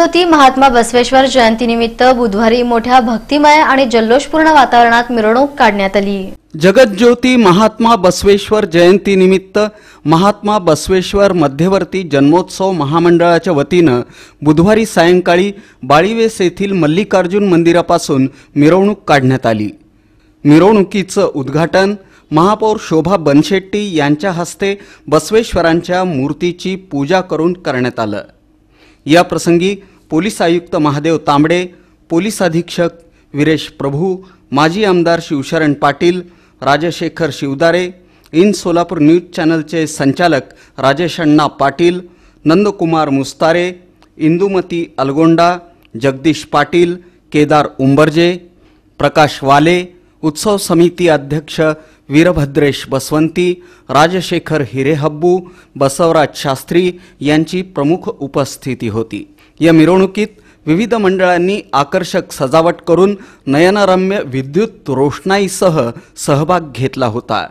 ज्योती महात्मा बसवेश्वर जयंतीनिमित्त बुधवारी मोठ्या भक्तिमय आणि जल्लोषपूर्ण वातावरणात मिरवणूक काढण्यात आली. जगज्योती महात्मा बसवेश्वर जयंतीनिमित्त महात्मा बसवेश्वर मध्यवर्ती जन्मोत्सव महामंडळाच्या वतीनं बुधवारी सायंकाळी बाळीवेस येथील मल्लिकार्जुन मंदिरापासून मिरवणूक काढण्यात आली. मिरवणुकीचं उद्घाटन महापौर शोभा बनशेट्टी यांच्या हस्ते बसवेश्वरांच्या मूर्तीची पूजा करून करण्यात आलं. या प्रसंगी पोलीस आयुक्त महादेव तांबडे पोलीस अधीक्षक विरेश प्रभू माजी आमदार शिवशरण पाटील राजशेखर शिवदारे इन सोलापूर न्यूज चॅनलचे संचालक राजेश अण्णा पाटील नंदकुमार मुस्तारे इंदुमती अलगोंडा जगदीश पाटील केदार उंबरजे प्रकाश वाले उत्सव समिती अध्यक्ष वीरभद्रेश बसवंती राजशेखर हिरेहब्बू बसवराज शास्त्री यांची प्रमुख उपस्थिती होती. या मिरवणुकीत विविध मंडळांनी आकर्षक सजावट करून नयनरम्य विद्युत रोषणाईसह सहभाग घेतला होता.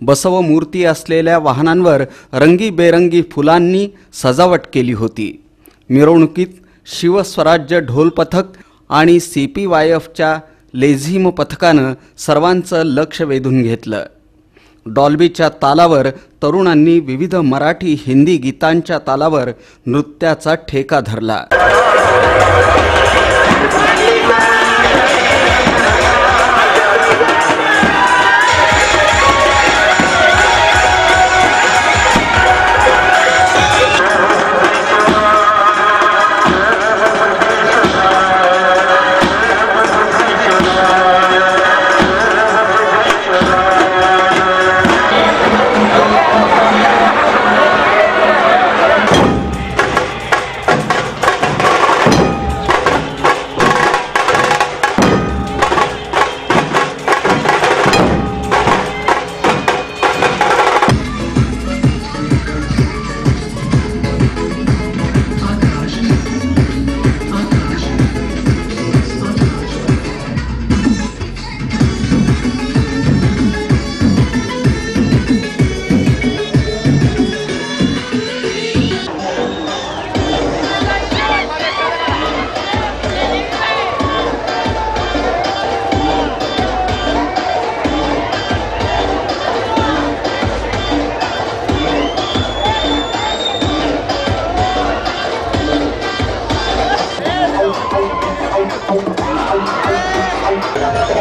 बसव मूर्ती असलेल्या वाहनांवर रंगीबेरंगी फुलांनी सजावट केली होती. मिरवणुकीत शिवस्वराज्य ढोल पथक आणि सी पी वाय एफच्या लेझिम पथकानं सर्वांचं लक्ष वेधून घेतलं. डॉल्बीच्या तालावर तरुणांनी विविध मराठी हिंदी गीतांच्या तालावर नृत्याचा ठेका धरला. Hey!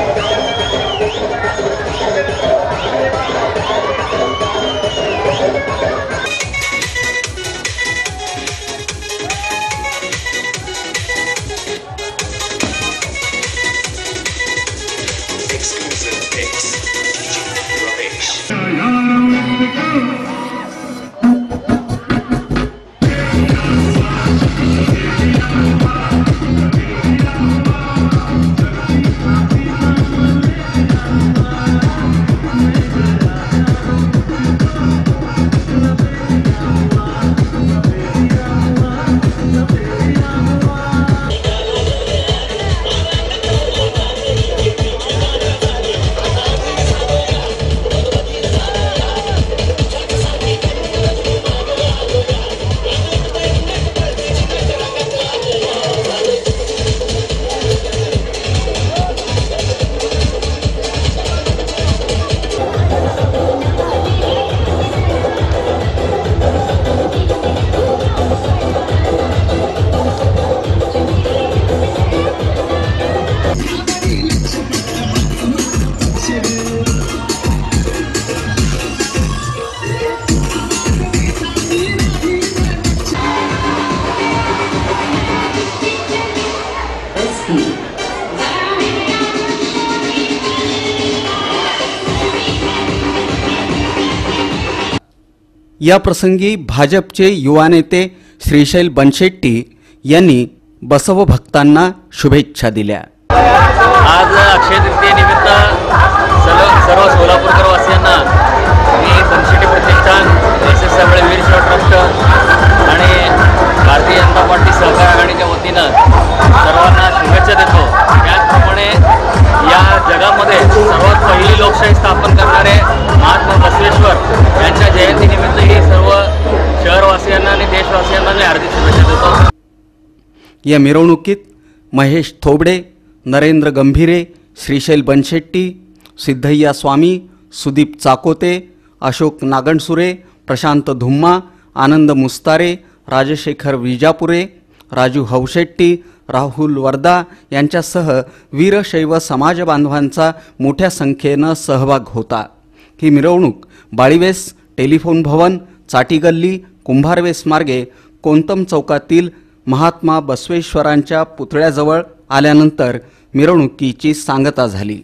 या प्रसंगी भाजपचे युवा नेते श्रीशैल बनशेट्टी यांनी बसव भक्तांना शुभेच्छा दिल्या. आज अक्षय तृतीयेनिमित्त सर्व सर्व सोलापूरकर वासियांना मी बनशेट्टी जयंतीनिमित्त हार्दिक शुभेच्छा देतो. या मिरवणुकीत महेश थोबडे नरेंद्र गंभीरे श्रीशैल बनशेट्टी सिद्धय्या स्वामी सुदीप चाकोते अशोक नागणसुरे प्रशांत धुम्मा आनंद मुस्तारे राजशेखर विजापुरे राजू हौशेट्टी राहुल वर्दा यांच्यासह वीरशैव समाज बांधवांचा मोठ्या संख्येनं सहभाग होता. ही मिरवणूक बाळीवेस टेलिफोन भवन चाटीगल्ली कुंभारवेस मार्गे कोंतम चौकातील महात्मा बसवेश्वरांच्या पुतळ्याजवळ आल्यानंतर मिरवणुकीची सांगता झाली.